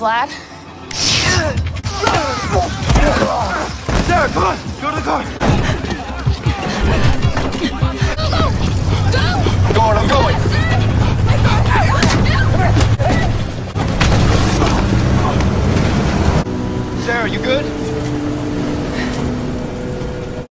flat. Sarah, come on! Go to the car! Go! Go! I'm going, I'm going! Sarah, you good?